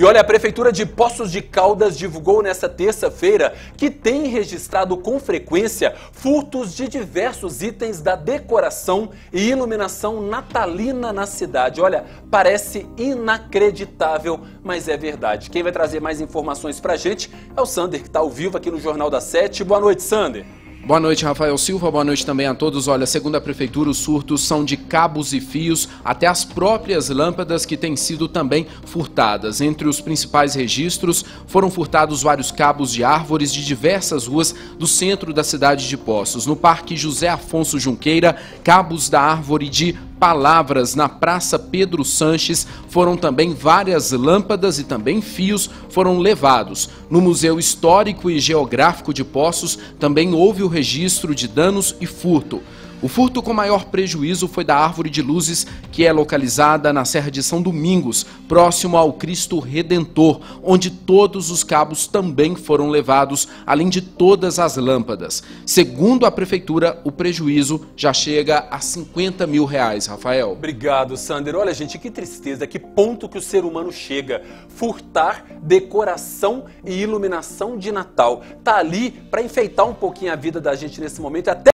E olha, a Prefeitura de Poços de Caldas divulgou nesta terça-feira que tem registrado com frequência furtos de diversos itens da decoração e iluminação natalina na cidade. Olha, parece inacreditável, mas é verdade. Quem vai trazer mais informações pra gente é o Sander, que está ao vivo aqui no Jornal da Sete. Boa noite, Sander. Boa noite, Rafael Silva. Boa noite também a todos. Olha, segundo a Prefeitura, os surtos são de cabos e fios até as próprias lâmpadas que têm sido também furtadas. Entre os principais registros, foram furtados vários cabos de árvores de diversas ruas do centro da cidade de Poços. No Parque José Afonso Junqueira, cabos da árvore de palavras na Praça Pedro Sanches, foram também várias lâmpadas e também fios foram levados. No Museu Histórico e Geográfico de Poços também houve o registro de danos e furto. O furto com maior prejuízo foi da árvore de luzes, que é localizada na Serra de São Domingos, próximo ao Cristo Redentor, onde todos os cabos também foram levados, além de todas as lâmpadas. Segundo a prefeitura, o prejuízo já chega a 50 mil reais, Rafael. Obrigado, Sander. Olha, gente, que tristeza, que ponto que o ser humano chega. Furtar decoração e iluminação de Natal. Tá ali para enfeitar um pouquinho a vida da gente nesse momento, até